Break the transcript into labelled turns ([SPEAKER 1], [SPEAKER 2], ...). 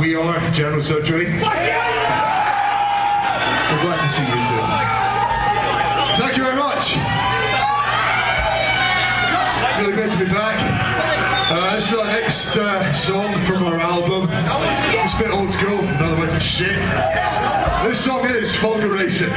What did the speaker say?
[SPEAKER 1] we are General Surgery. We're glad to see you too. Thank you very much. Really great to be back. Uh, this is our next uh, song from our album. It's a bit old school, another way to shit. This song is Fulguration.